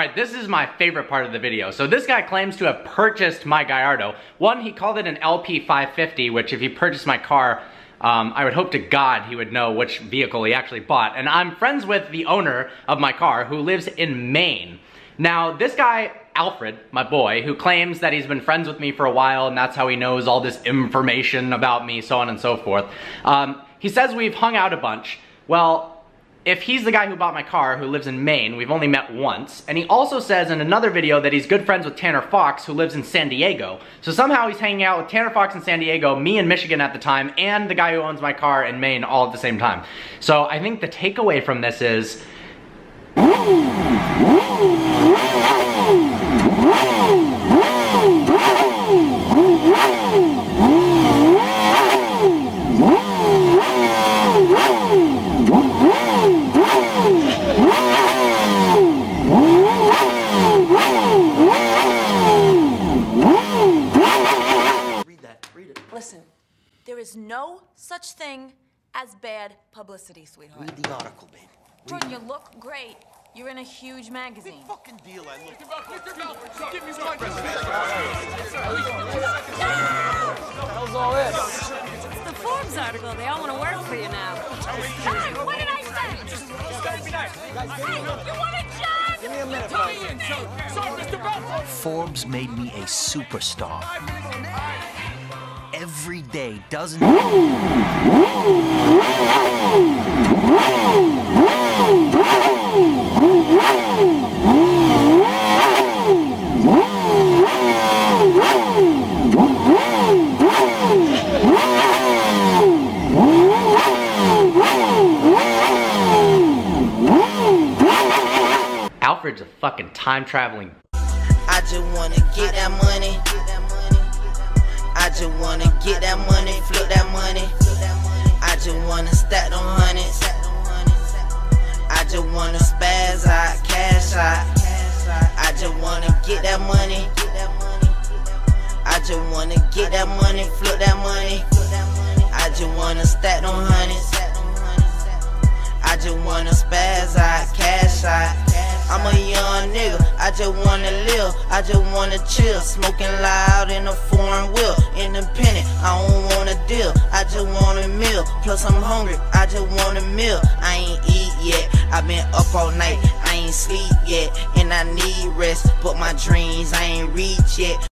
Alright, this is my favorite part of the video. So this guy claims to have purchased my Gallardo. One, he called it an LP550, which if he purchased my car, um, I would hope to God he would know which vehicle he actually bought. And I'm friends with the owner of my car who lives in Maine. Now, this guy, Alfred, my boy, who claims that he's been friends with me for a while and that's how he knows all this information about me, so on and so forth. Um, he says we've hung out a bunch. Well, if he's the guy who bought my car, who lives in Maine, we've only met once, and he also says in another video that he's good friends with Tanner Fox, who lives in San Diego. So somehow he's hanging out with Tanner Fox in San Diego, me in Michigan at the time, and the guy who owns my car in Maine all at the same time. So I think the takeaway from this is... there is no such thing as bad publicity, sweetheart. Read the article, babe. Jordan, you look great. You're in a huge magazine. Big fucking deal, I look. Mr. Belfort, give me one. How's all this? It's the Forbes article. They all want to work for you now. Hey, what did I say? Just gotta be nice. Hey, you want a job? Give me a minute, Tell me buddy. in, so, sorry, Mr. Belfort. Forbes made me a superstar. Every day, dozens. Alfred's a fucking time-traveling I just wanna get that money. I just wanna get that money, flip that money. I just wanna stack them hundreds. I just wanna spaz out, cash out. I just wanna get that money. I just wanna get that money, flip that money. I just wanna stack them hundreds. I just wanna spaz out, cash out. I'm a young nigga, just wanna live, I just wanna chill. Smoking loud in a foreign wheel, independent, I don't wanna deal. I just want a meal, plus I'm hungry, I just want a meal. I ain't eat yet, i been up all night, I ain't sleep yet, and I need rest. But my dreams, I ain't reach yet.